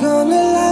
Gotta think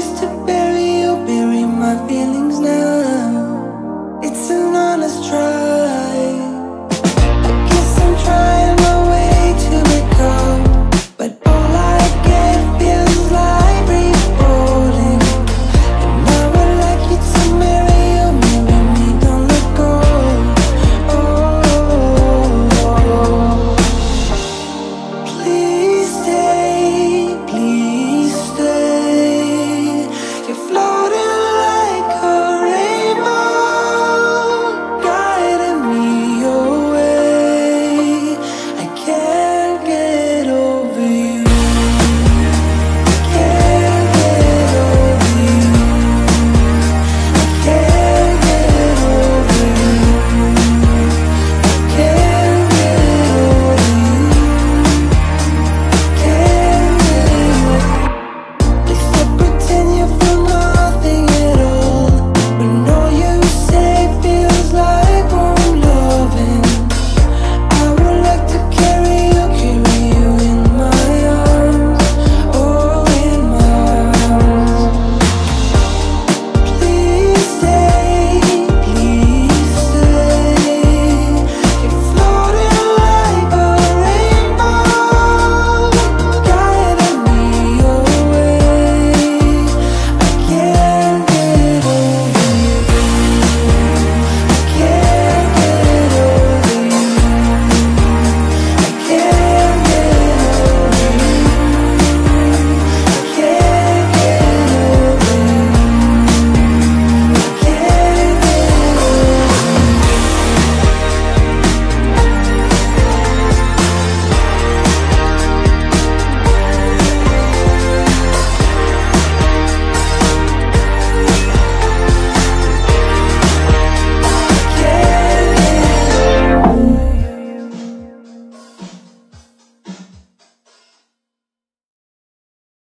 place to be.